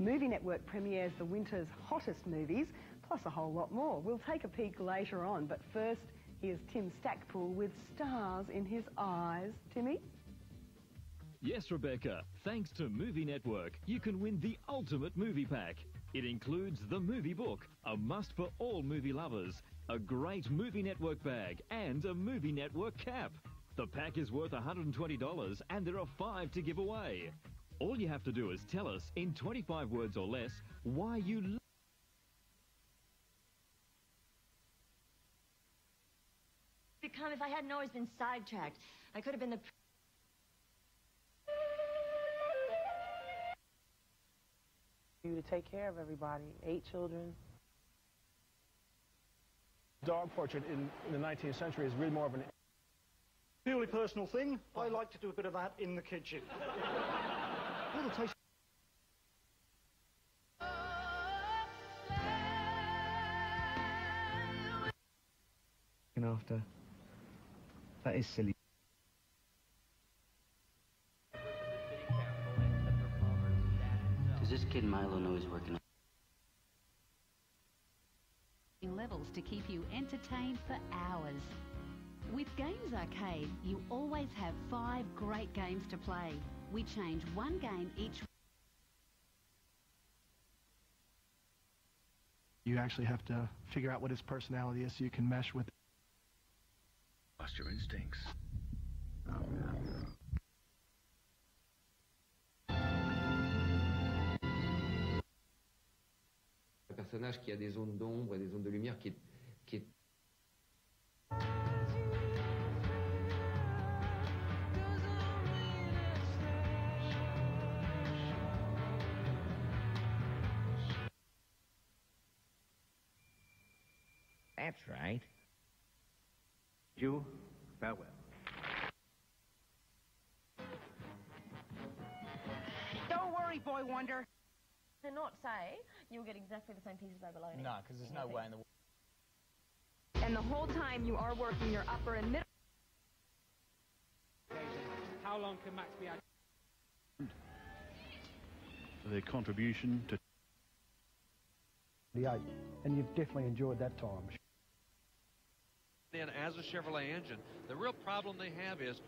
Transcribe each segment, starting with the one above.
Movie Network premieres the winter's hottest movies, plus a whole lot more. We'll take a peek later on, but first, here's Tim Stackpool with stars in his eyes. Timmy? Yes, Rebecca. Thanks to Movie Network, you can win the ultimate movie pack. It includes the movie book, a must for all movie lovers, a great Movie Network bag, and a Movie Network cap. The pack is worth $120 and there are five to give away. All you have to do is tell us in 25 words or less why you love Become if I hadn't always been sidetracked. I could have been the. You to take care of everybody, eight children. Dog portrait in, in the 19th century is really more of an Purely personal thing. I like to do a bit of that in the kitchen. Little taste. after. That is silly. Does this kid Milo know he's working on? levels to keep you entertained for hours. With Games Arcade, you always have five great games to play. We change one game each You actually have to figure out what his personality is so you can mesh with Lost your instincts. Oh, Un personnage qui a des zones d'ombre et des zones de lumière qui est, qui est That's right. You, farewell. Don't worry, Boy Wonder. To not say you'll get exactly the same pieces of bologna. No, because there's no way in the world. And the whole time you are working your upper and middle. How long can Max be out? Their contribution to the eight, and you've definitely enjoyed that time. And as a Chevrolet engine, the real problem they have is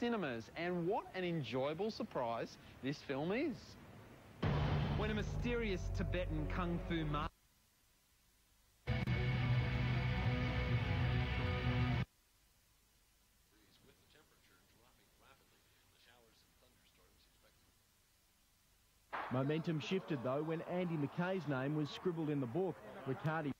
cinemas and what an enjoyable surprise this film is. When a mysterious Tibetan kung fu master Momentum shifted though when Andy McKay's name was scribbled in the book. Riccardi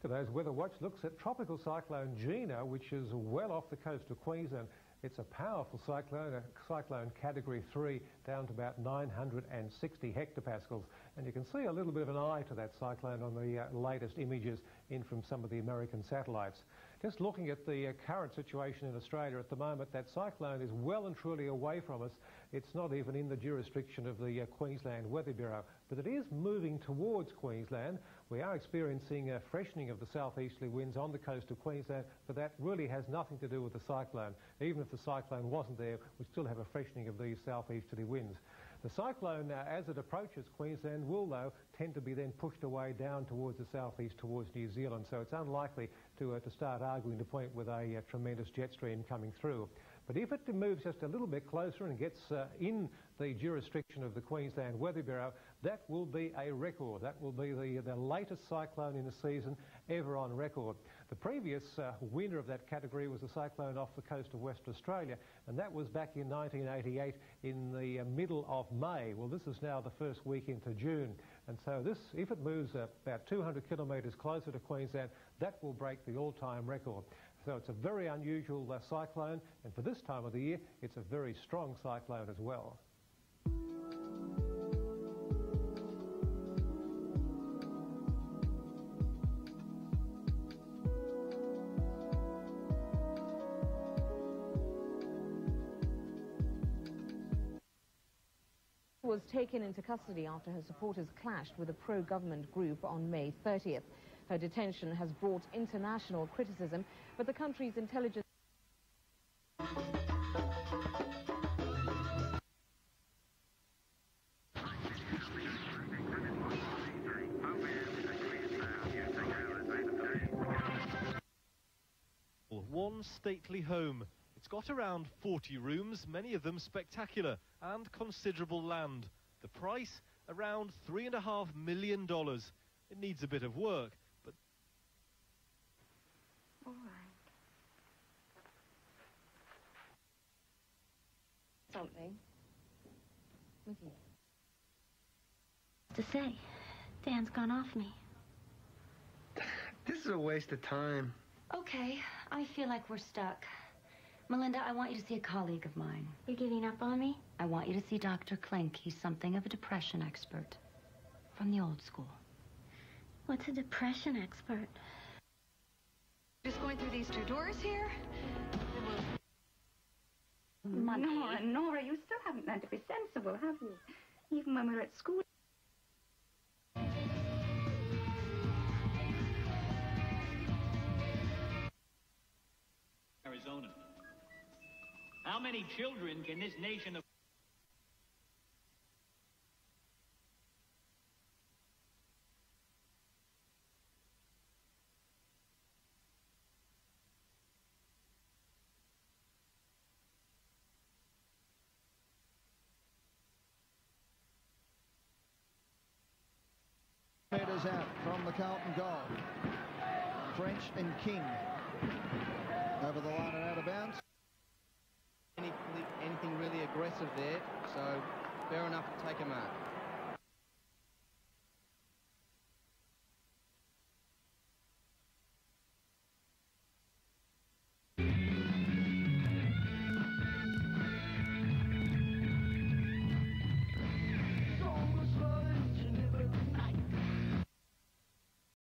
Today's Weather Watch looks at tropical cyclone Gina, which is well off the coast of Queensland. It's a powerful cyclone, a cyclone category 3, down to about 960 hectopascals. And you can see a little bit of an eye to that cyclone on the uh, latest images in from some of the American satellites. Just looking at the uh, current situation in Australia at the moment, that cyclone is well and truly away from us. It's not even in the jurisdiction of the uh, Queensland Weather Bureau, but it is moving towards Queensland. We are experiencing a freshening of the southeasterly winds on the coast of Queensland, but that really has nothing to do with the cyclone. Even if the cyclone wasn't there, we still have a freshening of these southeasterly winds. The cyclone, uh, as it approaches Queensland, will, though, tend to be then pushed away down towards the southeast, towards New Zealand. So it's unlikely to, uh, to start arguing the point with a, a tremendous jet stream coming through. But if it moves just a little bit closer and gets uh, in the jurisdiction of the Queensland Weather Bureau, that will be a record. That will be the, the latest cyclone in the season ever on record. The previous uh, winner of that category was a cyclone off the coast of Western Australia, and that was back in 1988 in the uh, middle of May. Well, this is now the first week into June, and so this, if it moves about 200 kilometres closer to Queensland, that will break the all-time record. So it's a very unusual uh, cyclone, and for this time of the year, it's a very strong cyclone as well. Was taken into custody after her supporters clashed with a pro-government group on May 30th. Her detention has brought international criticism, but the country's intelligence One stately home. It's got around 40 rooms, many of them spectacular, and considerable land. The price, around $3.5 million. It needs a bit of work, but... All right. Something. Mickey. To say, Dan's gone off me. This is a waste of time. Okay, I feel like we're stuck. Melinda, I want you to see a colleague of mine. You're giving up on me? I want you to see Dr. Klink. He's something of a depression expert. From the old school. What's a depression expert? Just going through these two doors here. Money. Nora, Nora, you still haven't learned to be sensible, have you? Even when we were at school. How many children can this nation of Metres out from the Carlton goal. French and King over the line and out of bounds. Any, anything really aggressive there, so fair enough to take a mark.